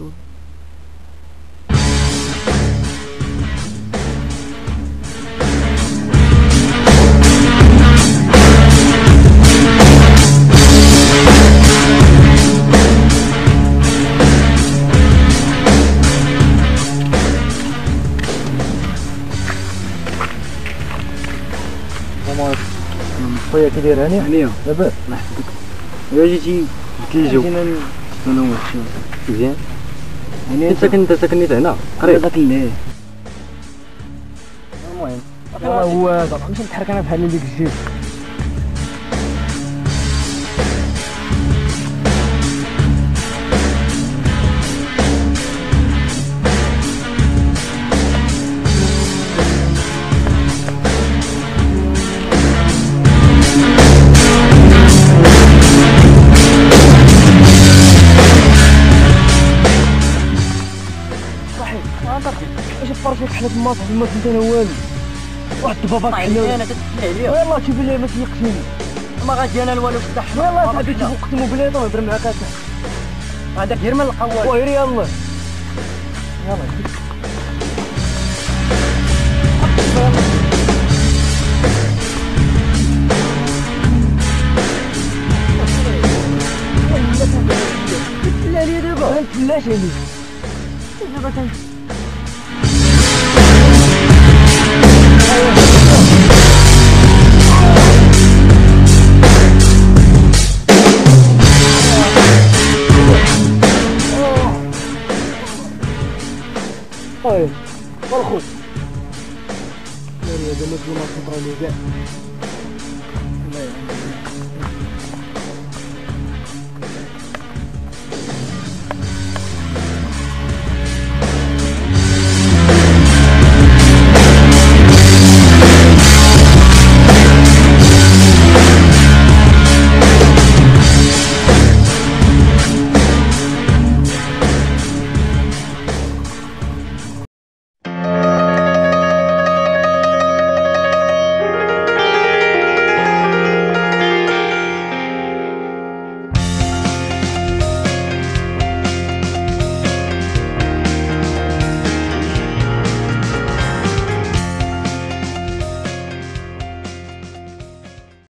الرسول خويا كي داير هاني؟ هانية لاباس. الله يحفظك يا جيتي كي جو أنا واحد مزيان. هنيا إنت ساكن إنت ساكن نيت هنا قريب. ذاك الليل المهم هو ماشي نتحرك أنا بحال ديك الجيب. اش فرشك حنا تما تما كنت أنا والو. واحد الضبابات حنا أنا تتحلى عليا يلا شوف بالله ما تيقتني. ما غادي أنا والو فتح يلا تعبت تقسموا بالله تهضر معاك هكا. هذاك غير من القوال وير يلا. يلا لا لي دابا نتفلاش عليك دابا طيب. والخوف ناري هذا ما تقول ما كاع